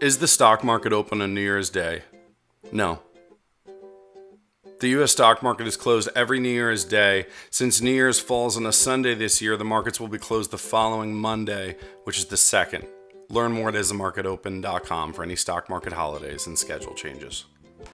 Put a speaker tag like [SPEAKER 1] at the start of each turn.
[SPEAKER 1] Is the stock market open on New Year's Day? No. The US stock market is closed every New Year's Day. Since New Year's falls on a Sunday this year, the markets will be closed the following Monday, which is the 2nd. Learn more at isthemarketopen.com for any stock market holidays and schedule changes.